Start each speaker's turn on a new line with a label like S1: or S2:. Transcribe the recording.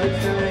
S1: Okay.